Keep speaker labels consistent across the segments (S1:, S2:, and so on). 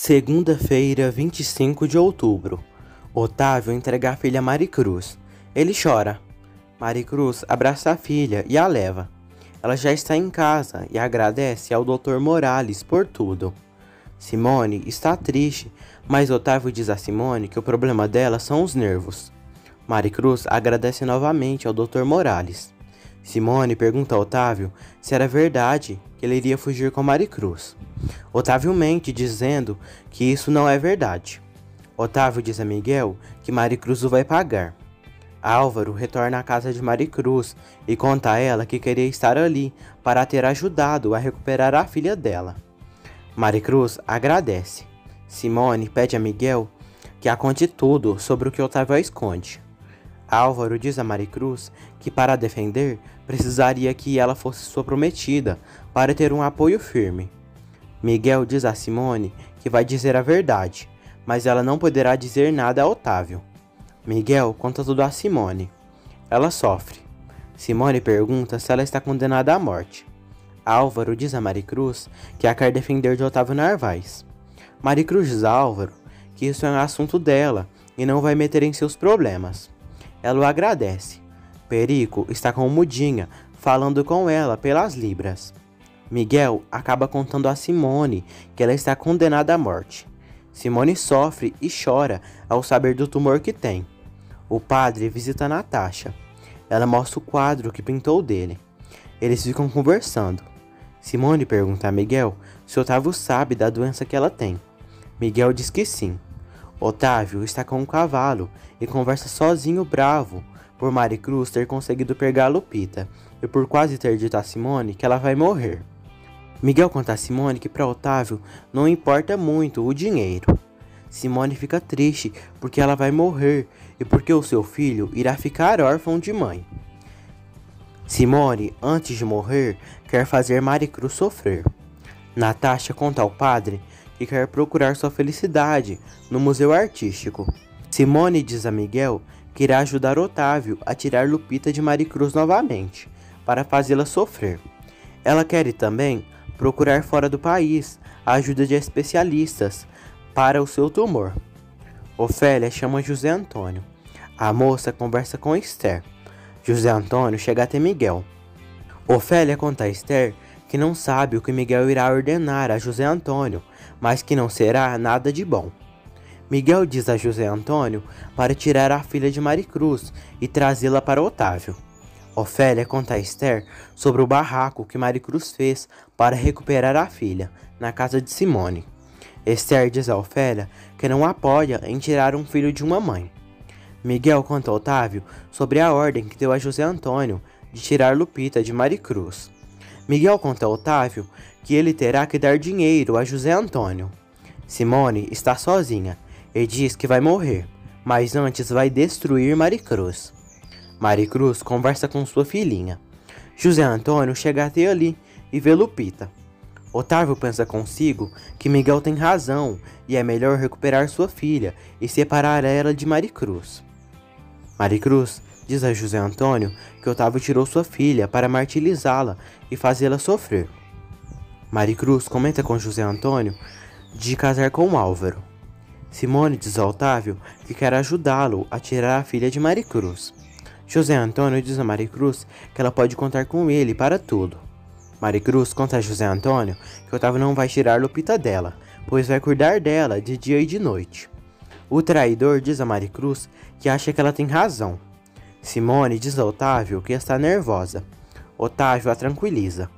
S1: Segunda-feira, 25 de outubro. Otávio entrega a filha a Maricruz. Ele chora. Maricruz abraça a filha e a leva. Ela já está em casa e agradece ao Dr. Morales por tudo. Simone está triste, mas Otávio diz a Simone que o problema dela são os nervos. Maricruz agradece novamente ao Dr. Morales. Simone pergunta a Otávio se era verdade que ele iria fugir com Maricruz. Otávio mente, dizendo que isso não é verdade. Otávio diz a Miguel que Maricruz o vai pagar. Álvaro retorna à casa de Maricruz e conta a ela que queria estar ali para ter ajudado a recuperar a filha dela. Maricruz agradece. Simone pede a Miguel que a conte tudo sobre o que Otávio a esconde. Álvaro diz a Maricruz que para defender precisaria que ela fosse sua prometida para ter um apoio firme. Miguel diz a Simone que vai dizer a verdade, mas ela não poderá dizer nada a Otávio. Miguel conta tudo a Simone. Ela sofre. Simone pergunta se ela está condenada à morte. Álvaro diz a Maricruz que a quer defender de Otávio Narvaez. Maricruz diz a Álvaro que isso é um assunto dela e não vai meter em seus problemas. Ela o agradece. Perico está com Mudinha, falando com ela pelas libras. Miguel acaba contando a Simone que ela está condenada à morte. Simone sofre e chora ao saber do tumor que tem. O padre visita Natasha. Ela mostra o quadro que pintou dele. Eles ficam conversando. Simone pergunta a Miguel se Otávio sabe da doença que ela tem. Miguel diz que sim. Otávio está com um cavalo e conversa sozinho bravo por Maricruz ter conseguido pegar Lupita e por quase ter dito a Simone que ela vai morrer. Miguel conta a Simone que para Otávio não importa muito o dinheiro. Simone fica triste porque ela vai morrer e porque o seu filho irá ficar órfão de mãe. Simone, antes de morrer, quer fazer Maricruz sofrer. Natasha conta ao padre que quer procurar sua felicidade no museu artístico. Simone diz a Miguel que irá ajudar Otávio a tirar Lupita de Maricruz novamente, para fazê-la sofrer. Ela quer também procurar fora do país a ajuda de especialistas para o seu tumor. Ofélia chama José Antônio. A moça conversa com Esther. José Antônio chega até Miguel. Ofélia conta a Esther que não sabe o que Miguel irá ordenar a José Antônio, mas que não será nada de bom. Miguel diz a José Antônio para tirar a filha de Maricruz e trazê-la para Otávio. Ofélia conta a Esther sobre o barraco que Maricruz fez para recuperar a filha, na casa de Simone. Esther diz a Ofélia que não apoia em tirar um filho de uma mãe. Miguel conta a Otávio sobre a ordem que deu a José Antônio de tirar Lupita de Maricruz. Miguel conta a Otávio que ele terá que dar dinheiro a José Antônio. Simone está sozinha e diz que vai morrer, mas antes vai destruir Maricruz. Maricruz conversa com sua filhinha. José Antônio chega até ali e vê Lupita. Otávio pensa consigo que Miguel tem razão e é melhor recuperar sua filha e separar ela de Maricruz. Maricruz diz a José Antônio que Otávio tirou sua filha para martirizá-la e fazê-la sofrer. Maricruz comenta com José Antônio de casar com Álvaro. Simone diz a Otávio que quer ajudá-lo a tirar a filha de Maricruz. José Antônio diz a Maricruz que ela pode contar com ele para tudo. Maricruz conta a José Antônio que Otávio não vai tirar Lupita dela, pois vai cuidar dela de dia e de noite. O traidor diz a Maricruz que acha que ela tem razão. Simone diz a Otávio que está nervosa. Otávio a tranquiliza.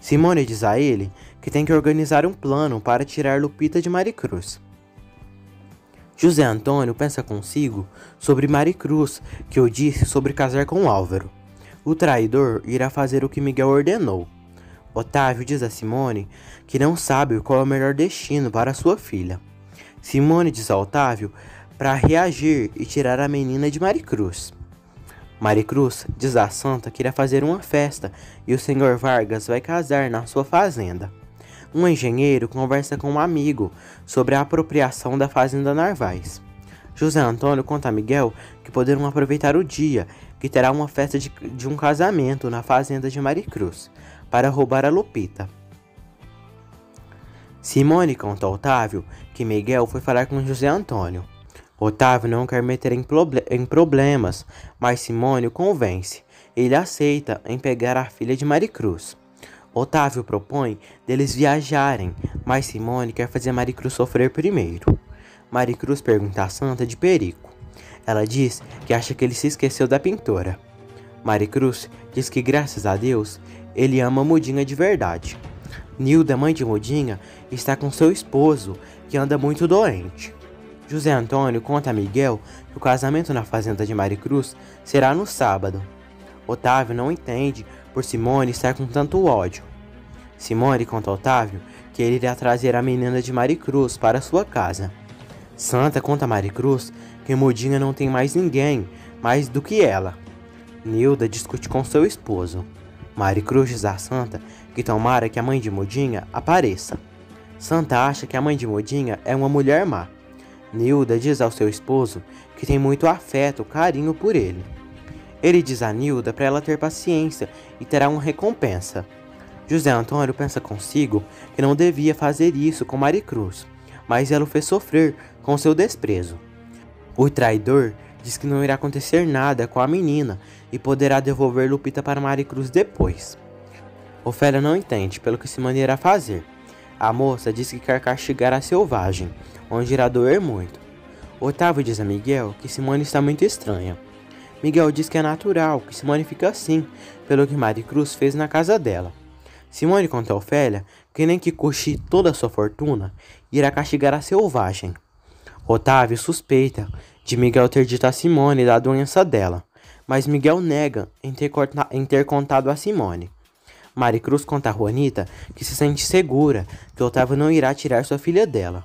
S1: Simone diz a ele que tem que organizar um plano para tirar Lupita de Maricruz. José Antônio pensa consigo sobre Maricruz, que eu disse sobre casar com Álvaro. O traidor irá fazer o que Miguel ordenou. Otávio diz a Simone que não sabe qual é o melhor destino para sua filha. Simone diz a Otávio para reagir e tirar a menina de Maricruz. Maricruz diz à santa que irá fazer uma festa e o senhor Vargas vai casar na sua fazenda. Um engenheiro conversa com um amigo sobre a apropriação da fazenda Narvaz. José Antônio conta a Miguel que poderão aproveitar o dia, que terá uma festa de, de um casamento na fazenda de Maricruz, para roubar a Lupita. Simone conta a Otávio que Miguel foi falar com José Antônio. Otávio não quer meter em, em problemas, mas Simone o convence. Ele aceita em pegar a filha de Maricruz. Otávio propõe deles viajarem, mas Simone quer fazer Maricruz sofrer primeiro. Maricruz pergunta a Santa de Perico. Ela diz que acha que ele se esqueceu da pintora. Maricruz diz que graças a Deus ele ama Mudinha de verdade. Nilda, mãe de Mudinha, está com seu esposo, que anda muito doente. José Antônio conta a Miguel que o casamento na fazenda de Maricruz será no sábado. Otávio não entende por Simone estar com tanto ódio. Simone conta a Otávio que ele irá trazer a menina de Maricruz para sua casa. Santa conta a Maricruz que Mudinha não tem mais ninguém mais do que ela. Nilda discute com seu esposo. Maricruz diz a Santa que tomara que a mãe de Mudinha apareça. Santa acha que a mãe de Mudinha é uma mulher má. Nilda diz ao seu esposo que tem muito afeto, carinho por ele. Ele diz a Nilda para ela ter paciência e terá uma recompensa. José Antônio pensa consigo que não devia fazer isso com Maricruz, mas ela o fez sofrer com seu desprezo. O traidor diz que não irá acontecer nada com a menina e poderá devolver Lupita para Maricruz depois. Ofélia não entende pelo que Simone irá fazer. A moça diz que quer castigar a selvagem, onde irá doer muito. Otávio diz a Miguel que Simone está muito estranha. Miguel diz que é natural que Simone fica assim, pelo que Maricruz fez na casa dela. Simone conta a Ofélia que nem que custe toda a sua fortuna, irá castigar a selvagem. Otávio suspeita de Miguel ter dito a Simone da doença dela, mas Miguel nega em ter, em ter contado a Simone. Maricruz conta a Juanita que se sente segura que Otávio não irá tirar sua filha dela.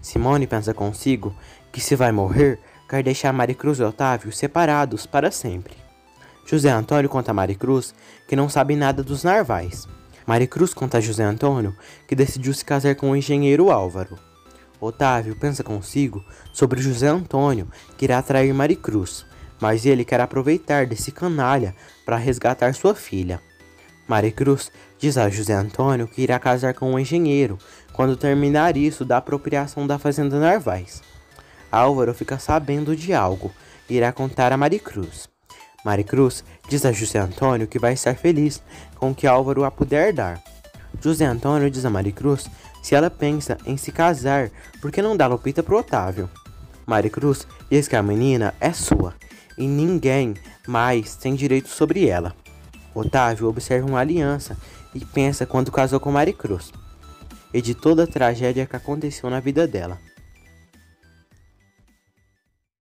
S1: Simone pensa consigo que se vai morrer, quer deixar Maricruz e Otávio separados para sempre. José Antônio conta a Maricruz que não sabe nada dos narvais. Maricruz conta a José Antônio que decidiu se casar com o engenheiro Álvaro. Otávio pensa consigo sobre José Antônio, que irá atrair Maricruz, mas ele quer aproveitar desse canalha para resgatar sua filha. Maricruz diz a José Antônio que irá casar com um engenheiro quando terminar isso da apropriação da fazenda Narvais. Álvaro fica sabendo de algo e irá contar a Maricruz. Maricruz diz a José Antônio que vai estar feliz com o que Álvaro a puder dar. José Antônio diz a Maricruz se ela pensa em se casar, por que não dá Lupita pro Otávio? Maricruz diz que a menina é sua e ninguém mais tem direito sobre ela. Otávio observa uma aliança e pensa quando casou com Maricruz e de toda a tragédia que aconteceu na vida dela.